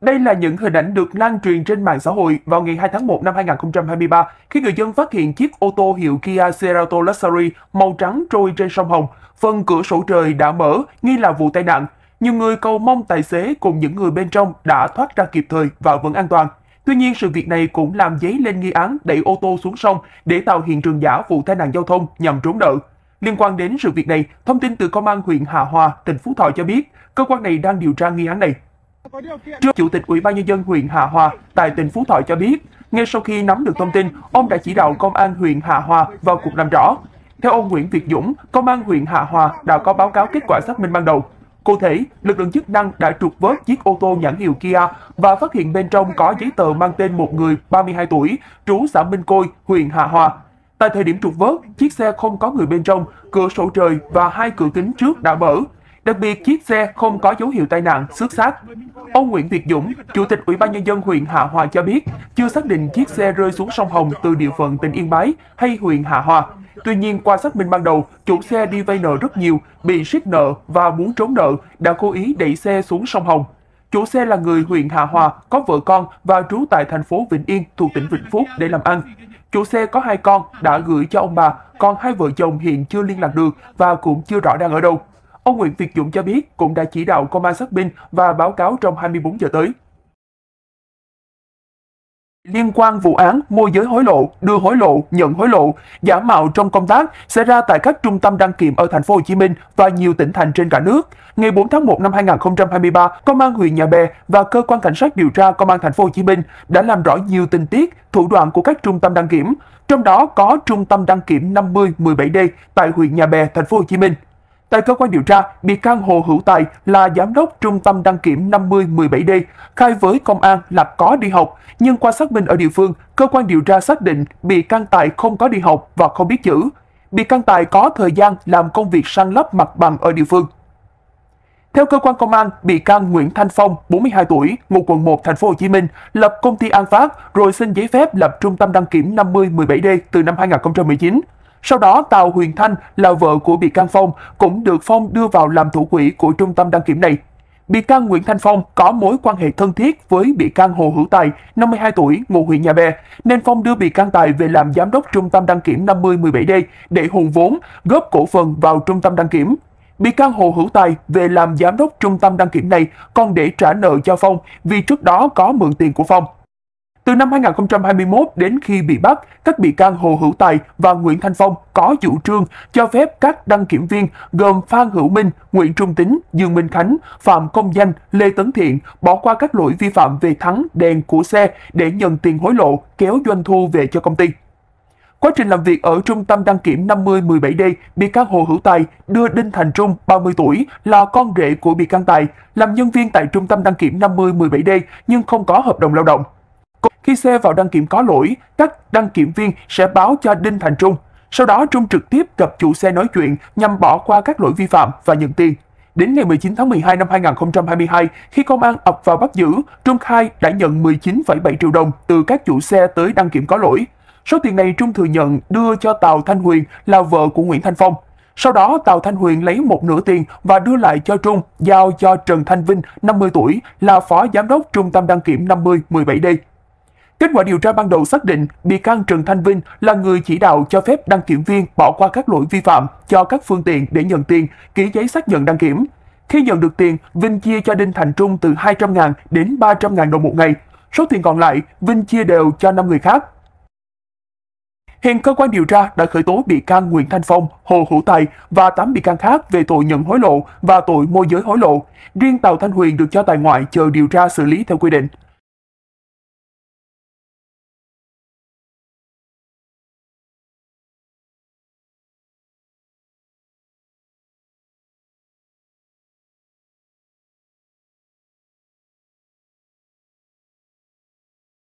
Đây là những hình ảnh được lan truyền trên mạng xã hội vào ngày 2 tháng 1 năm 2023 khi người dân phát hiện chiếc ô tô hiệu Kia Cerato Luxury màu trắng trôi trên sông Hồng. Phần cửa sổ trời đã mở, nghi là vụ tai nạn. Nhiều người cầu mong tài xế cùng những người bên trong đã thoát ra kịp thời và vẫn an toàn. Tuy nhiên, sự việc này cũng làm dấy lên nghi án đẩy ô tô xuống sông để tạo hiện trường giả vụ tai nạn giao thông nhằm trốn nợ. Liên quan đến sự việc này, thông tin từ Công an huyện Hạ Hòa, tỉnh Phú Thọ cho biết, cơ quan này đang điều tra nghi án này. Trước Chủ tịch Ủy ban Nhân dân huyện Hạ Hòa tại tỉnh Phú Thọ cho biết, ngay sau khi nắm được thông tin, ông đã chỉ đạo Công an huyện Hạ Hòa vào cuộc làm rõ. Theo ông Nguyễn Việt Dũng, Công an huyện Hạ Hòa đã có báo cáo kết quả xác minh ban đầu. Cụ thể, lực lượng chức năng đã trục vớt chiếc ô tô nhãn hiệu Kia và phát hiện bên trong có giấy tờ mang tên một người 32 tuổi, trú xã Minh Côi, huyện Hạ Hòa. Tại thời điểm trục vớt, chiếc xe không có người bên trong, cửa sổ trời và hai cửa kính trước đã mở. Đặc biệt, chiếc xe không có dấu hiệu tai nạn, xước xác. Ông Nguyễn Việt Dũng, Chủ tịch Ủy ban Nhân dân huyện Hạ Hòa cho biết, chưa xác định chiếc xe rơi xuống sông Hồng từ địa phận tỉnh Yên Bái hay huyện Hạ Hòa. Tuy nhiên, qua xác minh ban đầu, chủ xe đi vay nợ rất nhiều, bị siết nợ và muốn trốn nợ, đã cố ý đẩy xe xuống sông Hồng. Chủ xe là người huyện Hạ Hòa, có vợ con và trú tại thành phố Vĩnh Yên thuộc tỉnh Vĩnh Phúc để làm ăn. Chủ xe có hai con đã gửi cho ông bà, còn hai vợ chồng hiện chưa liên lạc được và cũng chưa rõ đang ở đâu. Ông Nguyễn Việt Dũng cho biết cũng đã chỉ đạo công an xác minh và báo cáo trong 24 giờ tới. Liên quan vụ án môi giới hối lộ, đưa hối lộ, nhận hối lộ, giả mạo trong công tác xảy ra tại các trung tâm đăng kiểm ở thành phố Hồ Chí Minh và nhiều tỉnh thành trên cả nước. Ngày 4 tháng 1 năm 2023, Công an huyện Nhà Bè và cơ quan cảnh sát điều tra Công an thành phố Hồ Chí Minh đã làm rõ nhiều tình tiết, thủ đoạn của các trung tâm đăng kiểm, trong đó có trung tâm đăng kiểm 5017D tại huyện Nhà Bè, thành phố Hồ Chí Minh. Tại cơ quan điều tra, bị can Hồ Hữu Tài là giám đốc trung tâm đăng kiểm 5017D, khai với công an là có đi học, nhưng qua xác minh ở địa phương, cơ quan điều tra xác định bị can Tài không có đi học và không biết chữ. Bị can Tài có thời gian làm công việc săn lấp mặt bằng ở địa phương. Theo cơ quan công an, bị can Nguyễn Thanh Phong, 42 tuổi, ngụ quận 1 thành phố Hồ Chí Minh, lập công ty An Phát rồi xin giấy phép lập trung tâm đăng kiểm 5017D từ năm 2019. Sau đó, Tào Huyền Thanh là vợ của bị can Phong cũng được Phong đưa vào làm thủ quỹ của trung tâm đăng kiểm này. Bị can Nguyễn Thanh Phong có mối quan hệ thân thiết với bị can Hồ Hữu Tài, 52 tuổi, ngụ huyện Nhà Bè, nên Phong đưa bị can Tài về làm giám đốc trung tâm đăng kiểm 5017D để hùn vốn, góp cổ phần vào trung tâm đăng kiểm. Bị can Hồ Hữu Tài về làm giám đốc trung tâm đăng kiểm này còn để trả nợ cho Phong vì trước đó có mượn tiền của Phong. Từ năm 2021 đến khi bị bắt, các bị can Hồ Hữu Tài và Nguyễn Thanh Phong có chủ trương cho phép các đăng kiểm viên gồm Phan Hữu Minh, Nguyễn Trung Tính, Dương Minh Khánh, Phạm Công Danh, Lê Tấn Thiện bỏ qua các lỗi vi phạm về thắng, đèn của xe để nhận tiền hối lộ, kéo doanh thu về cho công ty. Quá trình làm việc ở trung tâm đăng kiểm 5017D, bị can Hồ Hữu Tài đưa Đinh Thành Trung, 30 tuổi, là con rể của bị can Tài, làm nhân viên tại trung tâm đăng kiểm 5017D nhưng không có hợp đồng lao động. Khi xe vào đăng kiểm có lỗi, các đăng kiểm viên sẽ báo cho Đinh Thành Trung. Sau đó Trung trực tiếp gặp chủ xe nói chuyện nhằm bỏ qua các lỗi vi phạm và nhận tiền. Đến ngày 19 tháng 12 năm 2022, khi công an ập vào bắt giữ, Trung khai đã nhận 19,7 triệu đồng từ các chủ xe tới đăng kiểm có lỗi. Số tiền này Trung thừa nhận đưa cho Tào Thanh Huyền là vợ của Nguyễn Thanh Phong. Sau đó, Tào Thanh Huyền lấy một nửa tiền và đưa lại cho Trung, giao cho Trần Thanh Vinh, 50 tuổi, là phó giám đốc trung tâm đăng kiểm 5017D. Kết quả điều tra ban đầu xác định bị can Trần Thanh Vinh là người chỉ đạo cho phép đăng kiểm viên bỏ qua các lỗi vi phạm cho các phương tiện để nhận tiền, ký giấy xác nhận đăng kiểm. Khi nhận được tiền, Vinh chia cho Đinh Thành Trung từ 200.000 đến 300.000 đồng một ngày. Số tiền còn lại, Vinh chia đều cho 5 người khác. Hiện cơ quan điều tra đã khởi tố bị can Nguyễn Thanh Phong, Hồ Hữu Tài và 8 bị can khác về tội nhận hối lộ và tội môi giới hối lộ. Riêng Tàu Thanh Huyền được cho tại ngoại chờ điều tra xử lý theo quy định.